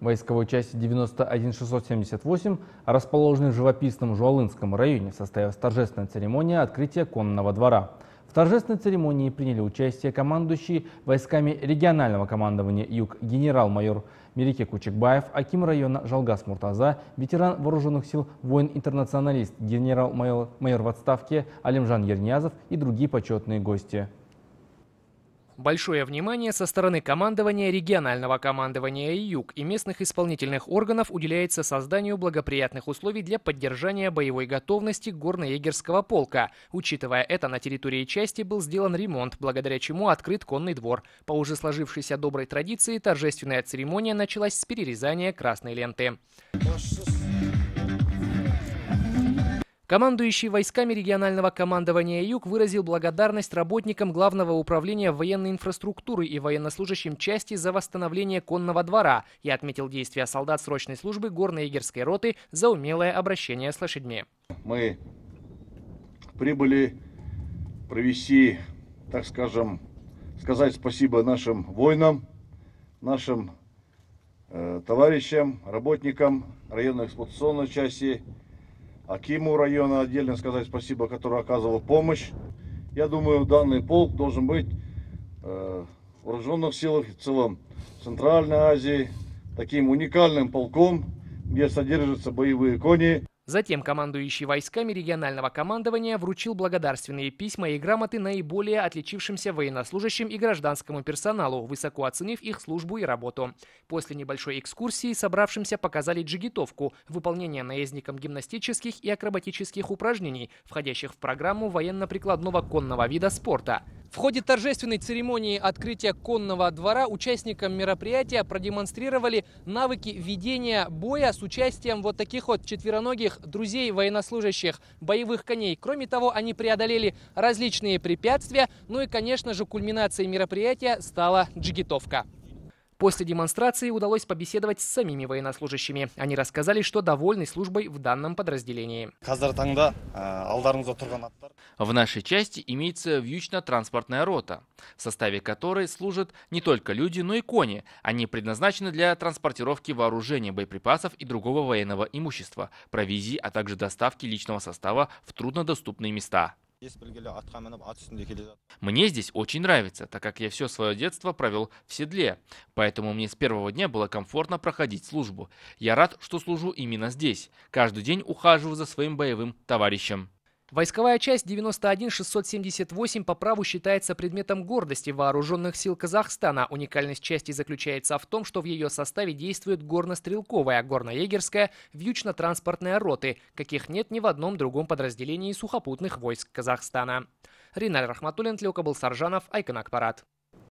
Войсковой части 91678, расположенной в живописном Жуалынском районе, состоялась торжественная церемония открытия конного двора. В торжественной церемонии приняли участие командующий войсками регионального командования «Юг» генерал-майор Мерике Кучекбаев, Аким района Жалгас Муртаза, ветеран вооруженных сил, воин-интернационалист, генерал-майор в отставке Алимжан Ерниязов и другие почетные гости. Большое внимание со стороны командования, регионального командования ЮГ и местных исполнительных органов уделяется созданию благоприятных условий для поддержания боевой готовности горно-егерского полка. Учитывая это, на территории части был сделан ремонт, благодаря чему открыт конный двор. По уже сложившейся доброй традиции торжественная церемония началась с перерезания красной ленты. Командующий войсками регионального командования «Юг» выразил благодарность работникам Главного управления военной инфраструктуры и военнослужащим части за восстановление конного двора и отметил действия солдат срочной службы горно-егерской роты за умелое обращение с лошадьми. Мы прибыли провести, так скажем, сказать спасибо нашим воинам, нашим э, товарищам, работникам районной эксплуатационной части, Акиму района отдельно сказать спасибо, который оказывал помощь. Я думаю, данный полк должен быть э, вооруженных силах в целом Центральной Азии таким уникальным полком, где содержатся боевые кони. Затем командующий войсками регионального командования вручил благодарственные письма и грамоты наиболее отличившимся военнослужащим и гражданскому персоналу, высоко оценив их службу и работу. После небольшой экскурсии собравшимся показали джигитовку, выполнение наездником гимнастических и акробатических упражнений, входящих в программу военно-прикладного конного вида спорта. В ходе торжественной церемонии открытия конного двора участникам мероприятия продемонстрировали навыки ведения боя с участием вот таких вот четвероногих друзей военнослужащих, боевых коней. Кроме того, они преодолели различные препятствия. Ну и, конечно же, кульминацией мероприятия стала джигитовка. После демонстрации удалось побеседовать с самими военнослужащими. Они рассказали, что довольны службой в данном подразделении. В нашей части имеется вьючно-транспортная рота, в составе которой служат не только люди, но и кони. Они предназначены для транспортировки вооружения, боеприпасов и другого военного имущества, провизии, а также доставки личного состава в труднодоступные места. Мне здесь очень нравится, так как я все свое детство провел в седле, поэтому мне с первого дня было комфортно проходить службу. Я рад, что служу именно здесь. Каждый день ухаживаю за своим боевым товарищем. Войсковая часть 91678 по праву считается предметом гордости вооруженных сил Казахстана. Уникальность части заключается в том, что в ее составе действует горно-стрелковая, горно-егерская, вьючно-транспортная роты, каких нет ни в одном другом подразделении сухопутных войск Казахстана. Риналь Рахматуллин, Тлёка был Саржанов, Айкон Акпарат.